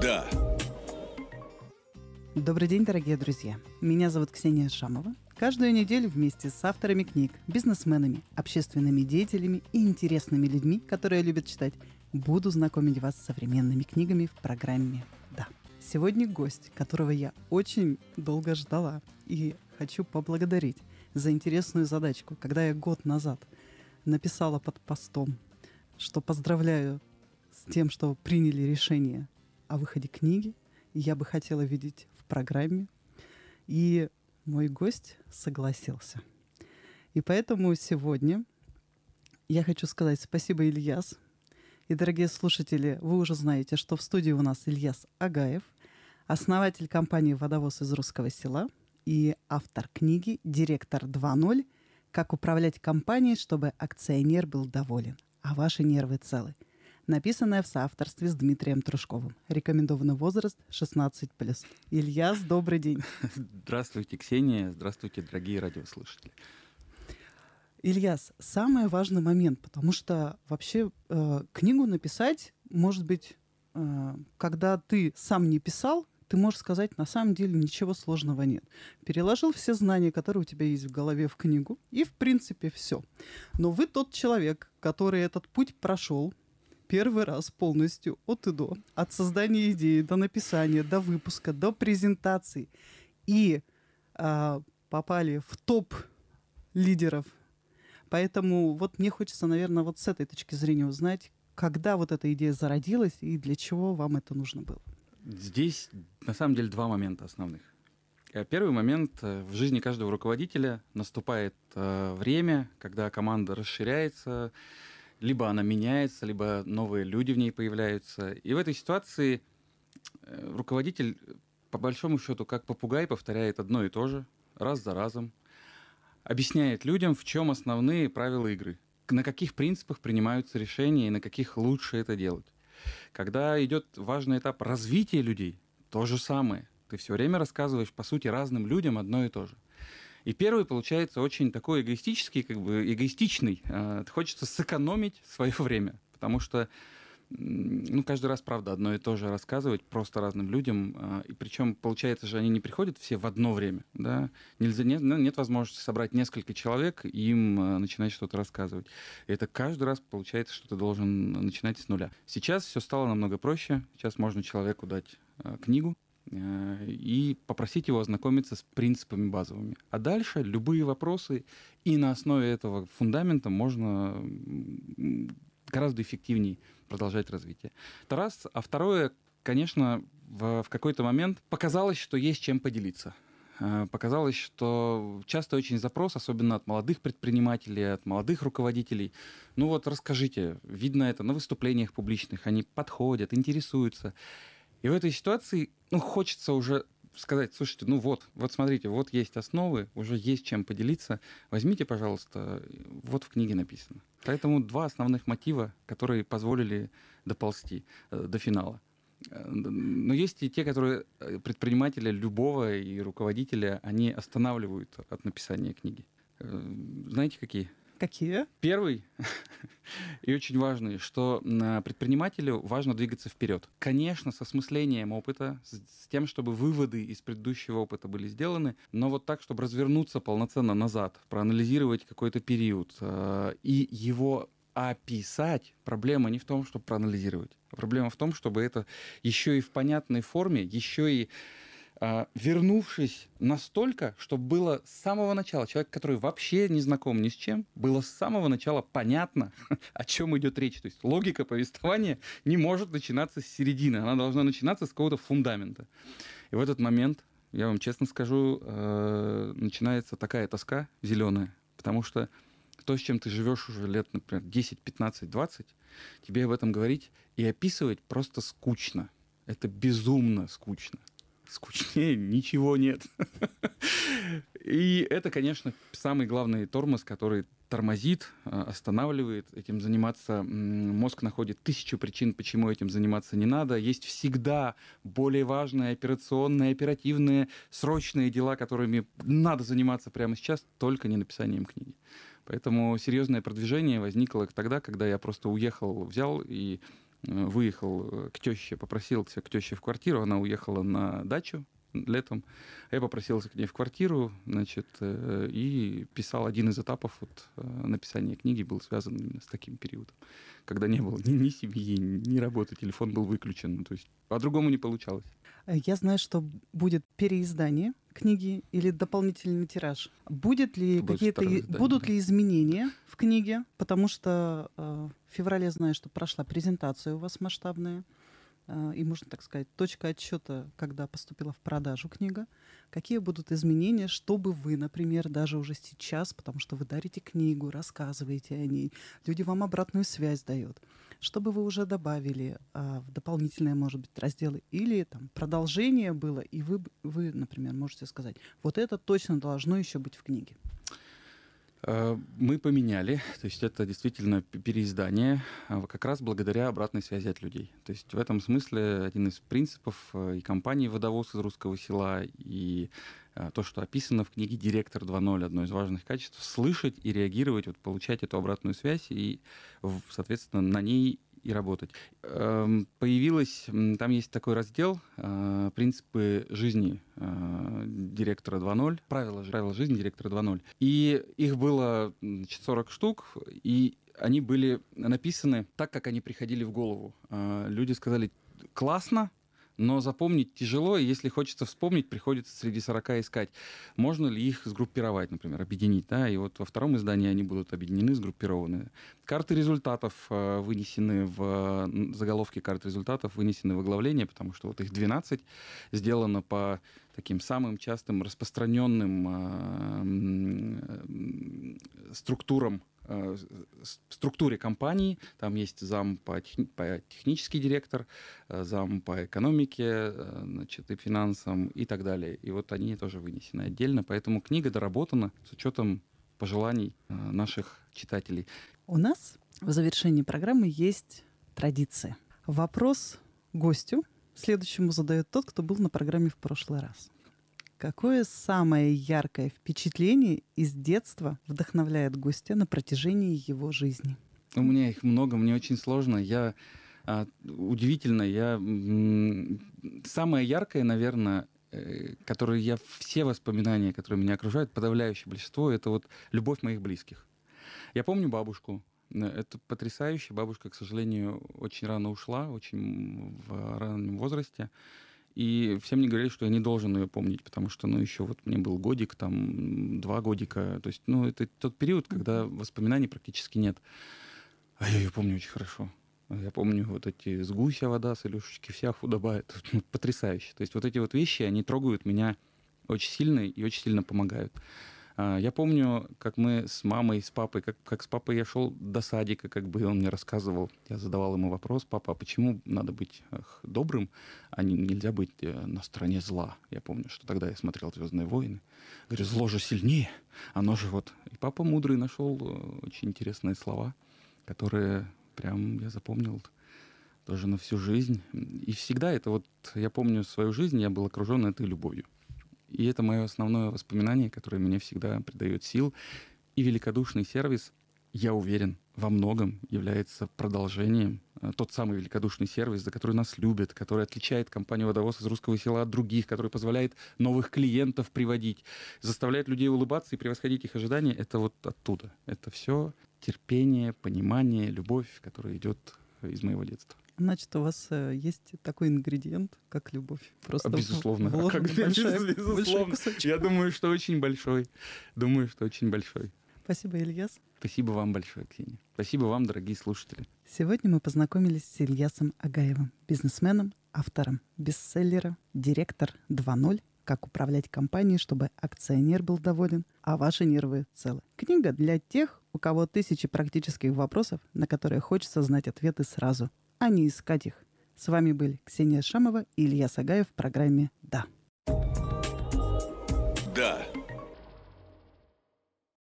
Да. Добрый день, дорогие друзья. Меня зовут Ксения Шамова. Каждую неделю вместе с авторами книг, бизнесменами, общественными деятелями и интересными людьми, которые любят читать, буду знакомить вас с современными книгами в программе «Да». Сегодня гость, которого я очень долго ждала и хочу поблагодарить за интересную задачку. Когда я год назад написала под постом, что поздравляю с тем, что приняли решение о выходе книги, я бы хотела видеть в программе. И мой гость согласился. И поэтому сегодня я хочу сказать спасибо, Ильяс. И, дорогие слушатели, вы уже знаете, что в студии у нас Ильяс Агаев, основатель компании «Водовоз из русского села» и автор книги «Директор 2.0. Как управлять компанией, чтобы акционер был доволен, а ваши нервы целы» написанная в соавторстве с Дмитрием Трушковым. Рекомендованный возраст 16+. Ильяс, добрый день. Здравствуйте, Ксения. Здравствуйте, дорогие радиослушатели. Ильяс, самый важный момент, потому что вообще э, книгу написать, может быть, э, когда ты сам не писал, ты можешь сказать, на самом деле ничего сложного нет. Переложил все знания, которые у тебя есть в голове, в книгу, и в принципе все. Но вы тот человек, который этот путь прошел, первый раз полностью от и до, от создания идеи до написания, до выпуска, до презентации, и э, попали в топ лидеров. Поэтому вот мне хочется, наверное, вот с этой точки зрения узнать, когда вот эта идея зародилась и для чего вам это нужно было. Здесь на самом деле два момента основных. Э, первый момент э, в жизни каждого руководителя наступает э, время, когда команда расширяется, либо она меняется, либо новые люди в ней появляются. И в этой ситуации э, руководитель, по большому счету, как попугай, повторяет одно и то же, раз за разом, объясняет людям, в чем основные правила игры, на каких принципах принимаются решения и на каких лучше это делать. Когда идет важный этап развития людей, то же самое. Ты все время рассказываешь, по сути, разным людям одно и то же. И первый получается очень такой эгоистический, как бы эгоистичный. А, хочется сэкономить свое время, потому что ну, каждый раз, правда, одно и то же рассказывать просто разным людям. А, и причем, получается же, они не приходят все в одно время. Да? Нельзя, нет, ну, нет возможности собрать несколько человек и им а, начинать что-то рассказывать. И это каждый раз получается, что ты должен начинать с нуля. Сейчас все стало намного проще. Сейчас можно человеку дать книгу, и попросить его ознакомиться с принципами базовыми. А дальше любые вопросы, и на основе этого фундамента можно гораздо эффективнее продолжать развитие. Это раз. А второе, конечно, в, в какой-то момент показалось, что есть чем поделиться. Э, показалось, что часто очень запрос, особенно от молодых предпринимателей, от молодых руководителей. Ну вот расскажите, видно это на выступлениях публичных, они подходят, интересуются. И в этой ситуации, ну, хочется уже сказать, слушайте, ну вот, вот смотрите, вот есть основы, уже есть чем поделиться. Возьмите, пожалуйста, вот в книге написано. Поэтому два основных мотива, которые позволили доползти э, до финала. Э, но есть и те, которые э, предпринимателя любого и руководителя, они останавливают от написания книги. Знаете, какие? Какие? Первый и очень важный, что предпринимателю важно двигаться вперед. Конечно, с осмыслением опыта, с тем, чтобы выводы из предыдущего опыта были сделаны, но вот так, чтобы развернуться полноценно назад, проанализировать какой-то период э, и его описать. Проблема не в том, чтобы проанализировать, а проблема в том, чтобы это еще и в понятной форме, еще и а, вернувшись настолько, чтобы было с самого начала, человек, который вообще не знаком ни с чем, было с самого начала понятно, о чем идет речь. То есть логика повествования не может начинаться с середины, она должна начинаться с какого-то фундамента. И в этот момент, я вам честно скажу, э, начинается такая тоска зеленая, потому что то, с чем ты живешь уже лет, например, 10, 15, 20, тебе об этом говорить и описывать просто скучно. Это безумно скучно скучнее ничего нет. И это, конечно, самый главный тормоз, который тормозит, а, останавливает этим заниматься. Мозг находит тысячу причин, почему этим заниматься не надо. Есть всегда более важные операционные, оперативные, срочные дела, которыми надо заниматься прямо сейчас, только не написанием книги. Поэтому серьезное продвижение возникло тогда, когда я просто уехал, взял и выехал к теще, попросился к теще в квартиру, она уехала на дачу летом. Я попросился к ней в квартиру, значит, и писал один из этапов вот, написания книги, был связан именно с таким периодом, когда не было ни, ни семьи, ни работы, телефон был выключен, то есть по-другому не получалось. Я знаю, что будет переиздание книги или дополнительный тираж. Будет ли какие-то будут да. ли изменения в книге? Потому что э, в феврале знаю, что прошла презентация у вас масштабная. Э, и, можно так сказать, точка отсчета, когда поступила в продажу книга. Какие будут изменения, чтобы вы, например, даже уже сейчас, потому что вы дарите книгу, рассказываете о ней, люди вам обратную связь дают, чтобы вы уже добавили а, в дополнительные, может быть, разделы или там продолжение было, и вы, вы, например, можете сказать, вот это точно должно еще быть в книге. Э, мы поменяли, то есть это действительно переиздание, а, как раз благодаря обратной связи от людей. То есть в этом смысле один из принципов э, и компании «Водовоз» из русского села, и э, то, что описано в книге «Директор 2.0», одно из важных качеств, слышать и реагировать, вот, получать эту обратную связь и, соответственно, на ней и работать. Эм, появилось, там есть такой раздел «Принципы жизни директора 2.0», правила, правила жизни директора 2.0. И их было 40 штук, и они были написаны так, как они приходили в голову. Э, люди сказали, классно, но запомнить тяжело, и если хочется вспомнить, приходится среди 40 искать. Можно ли их сгруппировать, например, объединить, да, и вот во втором издании они будут объединены, сгруппированы. Карты результатов э, вынесены в заголовки карт результатов, вынесены в оглавление, потому что вот их 12 сделано по таким самым частым распространенным э, структурам Э, структуре компании. Там есть зам по, техни- по технический директор, э, зам по экономике, значит, и финансам и так далее. И вот они тоже вынесены отдельно. Поэтому книга доработана с учетом пожеланий наших читателей. У нас в завершении программы есть традиция. Вопрос гостю следующему задает тот, кто был на программе в прошлый раз. Какое самое яркое впечатление из детства вдохновляет гостя на протяжении его жизни? У меня их много, мне очень сложно. Я а, удивительно, я м- самое яркое, наверное, э, которое я все воспоминания, которые меня окружают, подавляющее большинство, это вот любовь моих близких. Я помню бабушку. Это потрясающе. Бабушка, к сожалению, очень рано ушла, очень в раннем возрасте. И все мне говорили, что я не должен ее помнить, потому что, ну, еще вот мне был годик, там, два годика. То есть, ну, это тот период, когда воспоминаний практически нет. А я ее помню очень хорошо. Я помню вот эти с гуся вода, с Илюшечки, вся худоба. Это ну, потрясающе. То есть вот эти вот вещи, они трогают меня очень сильно и очень сильно помогают. А, я помню, как мы с мамой, с папой, как, как с папой я шел до садика, как бы он мне рассказывал. Я задавал ему вопрос, папа, а почему надо быть добрым, а не, нельзя быть э, на стороне зла? Я помню, что тогда я смотрел «Звездные войны». Говорю, зло же сильнее, оно же вот... И папа мудрый нашел э, очень интересные слова, которые прям я запомнил тоже на всю жизнь. И всегда это вот, я помню свою жизнь, я был окружен этой любовью. И это мое основное воспоминание, которое мне всегда придает сил. И великодушный сервис, я уверен, во многом является продолжением. Э, тот самый великодушный сервис, за который нас любят, который отличает компанию «Водовоз» из русского села от других, который позволяет новых клиентов приводить, заставляет людей улыбаться и превосходить их ожидания, это вот оттуда. Это все терпение, понимание, любовь, которая идет из моего детства. Значит, у вас э, есть такой ингредиент, как любовь. Просто безусловно. А как большая, безусловно. Я думаю, что очень большой. Думаю, что очень большой. Спасибо, Ильяс. Спасибо вам большое, Ксения. Спасибо вам, дорогие слушатели. Сегодня мы познакомились с Ильясом Агаевым, бизнесменом, автором бестселлера «Директор 2.0. Как управлять компанией, чтобы акционер был доволен, а ваши нервы целы». Книга для тех, у кого тысячи практических вопросов, на которые хочется знать ответы сразу – а не искать их. С вами были Ксения Шамова и Илья Сагаев в программе «Да».